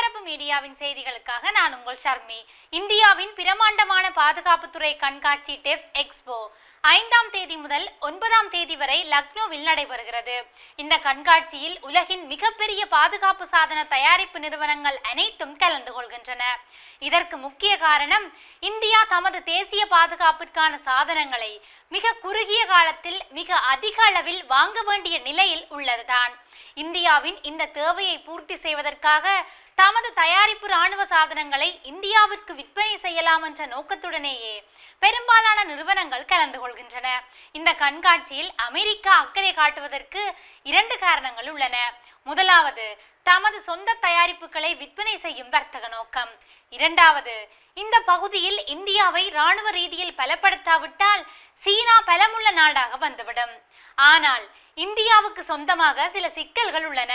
மீடியாவின் செய்திகளுக்காக நான் உங்கள் ஷர்மி. இந்தியாவின் பிரமாண்டமான பாதுகாப்புத்துறை கண்காட்சி டெஃப் எக்ஸ்போ ஐந்தாம் தேதி முதல் ஒன்பதாம் தேதி வரை லக்னோவில் நடைபெறுகிறது. இந்த கண்காட்சியில் உலகின் மிகப்பெரிய பாதுகாப்பு சாதன தயாரிப்பு நிறுவனங்கள் அனைத்தும் கலந்து கொள்கின்றன. இதற்கு முக்கிய காரணம் இந்தியா தமது தேசிய பாதுகாப்பிற்கான சாதனங்களை மிக குறுகிய காலத்தில் மிக அதிக அளவில் வாங்க வேண்டிய நிலையில் உள்ளதுதான். இந்தியாவின் இந்த தேவையை பூர்த்தி செய்வதற்காக தமது தயாரிப்பு ராணுவ சாதனங்களை இந்தியாவிற்கு விற்பனை செய்யலாம் என்ற நோக்கத்துடனேயே பெரும்பாலான நிறுவனங்கள் கலந்து கொள்கின்றன. இந்த கண்காட்சியில் அமெரிக்கா அக்கறை காட்டுவதற்கு இரண்டு காரணங்கள் உள்ளன. முதலாவது தமது சொந்த தயாரிப்புகளை விற்பனை செய்யும் வர்த்தக நோக்கம். இரண்டாவது இந்த பகுதியில் இந்தியாவை ராணுவ ரீதியில் பலப்படுத்தாவிட்டால் சீனா பலமுள்ள நாடாக வந்துவிடும். ஆனால் இந்தியாவுக்கு சொந்தமாக சில சிக்கல்கள் உள்ளன.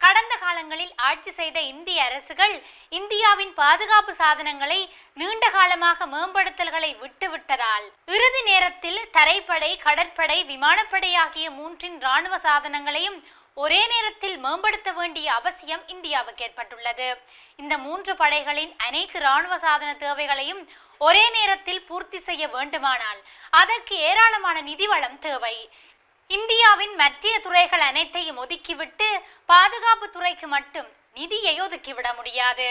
கடந்த காலங்களில் ஆட்சி செய்த இந்திய அரசுகள் இந்தியாவின் பாதுகாப்பு சாதனங்களை நீண்ட காலமாக மேம்படுத்தல்களை விட்டுவிட்டதால் இறுதி நேரத்தில் தரைப்படை கடற்படை விமானப்படை ஆகிய மூன்றின் ராணுவ சாதனங்களையும் ஒரே நேரத்தில் மேம்படுத்த வேண்டிய அவசியம் இந்தியாவுக்கு ஏற்பட்டுள்ளது இந்த மூன்று படைகளின் அனைத்து ராணுவ சாதன தேவைகளையும் ஒரே நேரத்தில் பூர்த்தி செய்ய வேண்டுமானால் அதற்கு ஏராளமான நிதி வளம் தேவை. இந்தியாவின் மற்றிய துறைகள் அனைத்தையும் ஒதுக்கிவிட்டு பாதுகாப்பு துறைக்கு மட்டும் நிதியை ஒதுக்கிவிட முடியாது.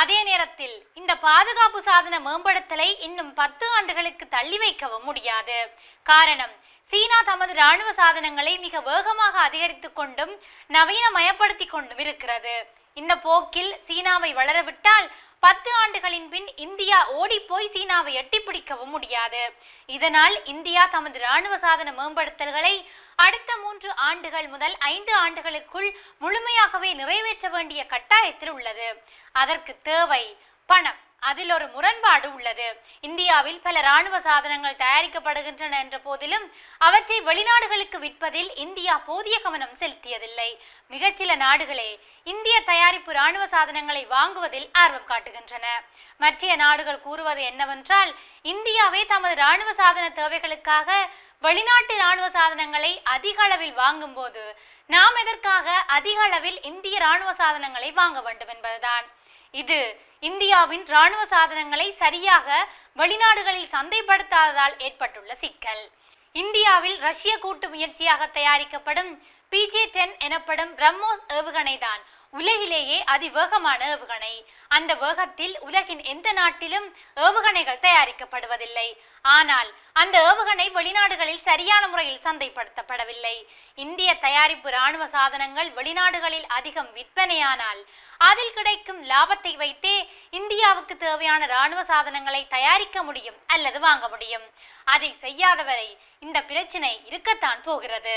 அதே நேரத்தில் இந்த பாதுகாப்பு சாதன மேம்படுத்தலை இன்னும் பத்து ஆண்டுகளுக்கு தள்ளி வைக்கவும் முடியாது. காரணம் சீனா தமது ராணுவ சாதனங்களை மிக வேகமாக அதிகரித்துக் கொண்டும் நவீனமயப்படுத்திக் கொண்டும் இருக்கிறது. இந்த போக்கில் சீனாவை வளரவிட்டால் பத்து ஆண்டுகளின் பின் இந்தியா ஓடிப்போய் சீனாவை எட்டி பிடிக்கவும் முடியாது. இதனால் இந்தியா தமது ராணுவ சாதன மேம்படுத்தல்களை அடுத்த மூன்று ஆண்டுகள் முதல் ஐந்து ஆண்டுகளுக்குள் முழுமையாகவே நிறைவேற்ற வேண்டிய கட்டாயத்தில் உள்ளது. அதற்கு தேவை பணம். அதில் ஒரு முரண்பாடு உள்ளது. இந்தியாவில் பல ராணுவ சாதனங்கள் தயாரிக்கப்படுகின்றன என்ற போதிலும் அவற்றை வெளிநாடுகளுக்கு விற்பதில் இந்தியா போதிய கவனம் செலுத்தியதில்லை. மிகச்சில நாடுகளே இந்திய தயாரிப்பு ராணுவ சாதனங்களை வாங்குவதில் ஆர்வம் காட்டுகின்றன. மற்ற நாடுகள் கூறுவது என்னவென்றால் இந்தியாவே தமது ராணுவ சாதன தேவைகளுக்காக வெளிநாட்டு ராணுவ சாதனங்களை அதிக அளவில் வாங்கும்போது நாம் எதற்காக அதிக அளவில் இந்திய ராணுவ சாதனங்களை வாங்க வேண்டும் என்பதுதான். இது இந்தியாவின் ராணுவ சாதனங்களை சரியாக வெளிநாடுகளில் சந்தைப்படுத்தாததால் ஏற்பட்டுள்ள சிக்கல். இந்தியாவில் ரஷ்ய கூட்டு முயற்சியாக தயாரிக்கப்படும் பிஜே டென் எனப்படும் பிரம்மோஸ் ஏவுகணை தான் உலகிலேயே அதிவேகமான ஏவுகணை. அந்த வேகத்தில் உலகின் எந்த நாட்டிலும் ஏவுகணைகள் தயாரிக்கப்படுவதில்லை. ஆனால் அந்த ஏவுகணை வெளிநாடுகளில் சரியான முறையில் சந்தைப்படுத்தப்படவில்லை. இந்திய தயாரிப்பு ராணுவ சாதனங்கள் வெளிநாடுகளில் அதிகம் விற்பனையானால் அதில் கிடைக்கும் லாபத்தை வைத்தே இந்தியாவுக்கு தேவையான ராணுவ சாதனங்களை தயாரிக்க முடியும் அல்லது வாங்க முடியும். அதை செய்யாதவரை இந்த பிரச்சினை இருக்கத்தான் போகிறது.